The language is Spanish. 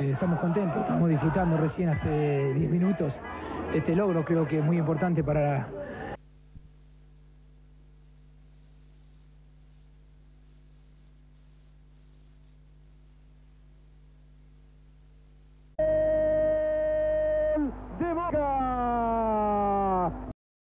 Eh, estamos contentos, estamos disfrutando recién hace 10 minutos. Este logro creo que es muy importante para